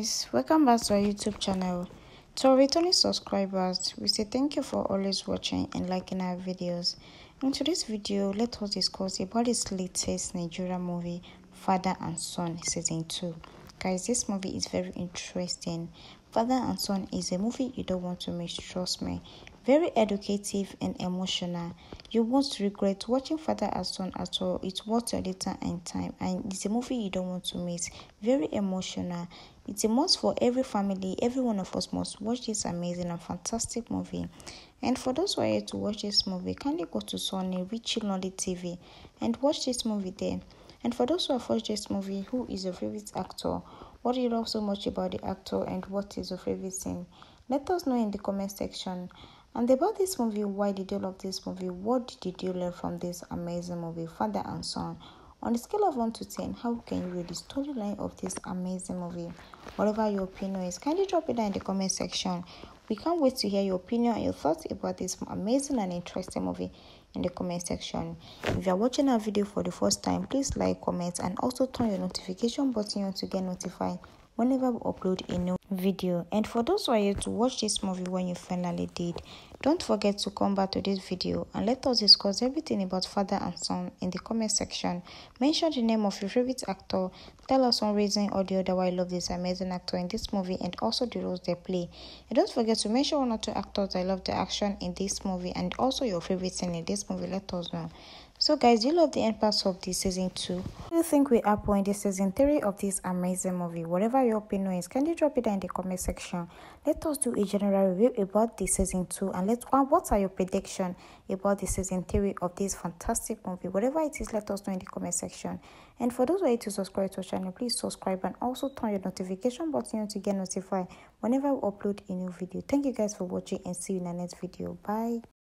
guys welcome back to our youtube channel. To our returning subscribers we say thank you for always watching and liking our videos. In today's video let us discuss about this latest nigerian movie father and son season 2 guys this movie is very interesting. Father and son is a movie you don't want to miss trust me very educative and emotional. You won't regret watching father and son at all. It's worth your little and time. And it's a movie you don't want to miss. Very emotional. It's a must for every family. Every one of us must watch this amazing and fantastic movie. And for those who are here to watch this movie kindly go to Sony Richie Lonely TV and watch this movie there. And for those who have watched this movie who is your favorite actor? What do you love so much about the actor and what is your favorite scene? Let us know in the comment section and about this movie, why did you love this movie? What did you learn from this amazing movie, Father and Son? On a scale of 1 to 10, how can you rate the storyline of this amazing movie? Whatever your opinion is, kindly drop it down in the comment section. We can't wait to hear your opinion and your thoughts about this amazing and interesting movie in the comment section. If you are watching our video for the first time, please like, comment, and also turn your notification button on to get notified whenever we upload a new video. And for those who are here to watch this movie when you finally did don't forget to come back to this video and let us discuss everything about father and son in the comment section. Mention the name of your favorite actor. Tell us one reason or the other why you love this amazing actor in this movie and also the roles they play. And don't forget to mention one or two actors i love the action in this movie and also your favorite scene in this movie. Let us know. So guys, do you love the end parts of this season 2? What do you think we happen in the season 3 of this amazing movie? Whatever your opinion is, can you drop it down the comment section? Let us do a general review about the season 2 and let's. what are your prediction about the season 3 of this fantastic movie? Whatever it is, let us know in the comment section. And for those who are to subscribe to our channel, please subscribe and also turn your notification button on to get notified whenever we upload a new video. Thank you guys for watching and see you in the next video. Bye.